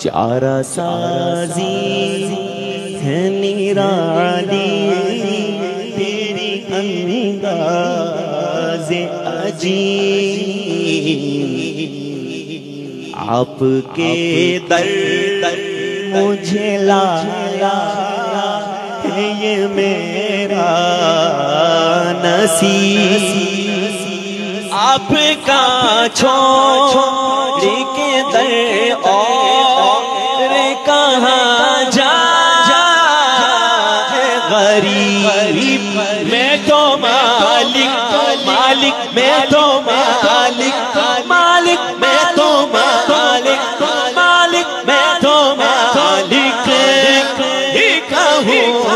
चारा साजी है निराली, तेरी अंदाज अजी। आपके दर दर मुझे लाया है ये मेरा नसीब। आपका छोड़ के दर गरीब, मैं तो मालिक मालिक, मैं तो मालिक मालिक, मैं तो मालिक मालिक, मैं तो मालिक कहूँ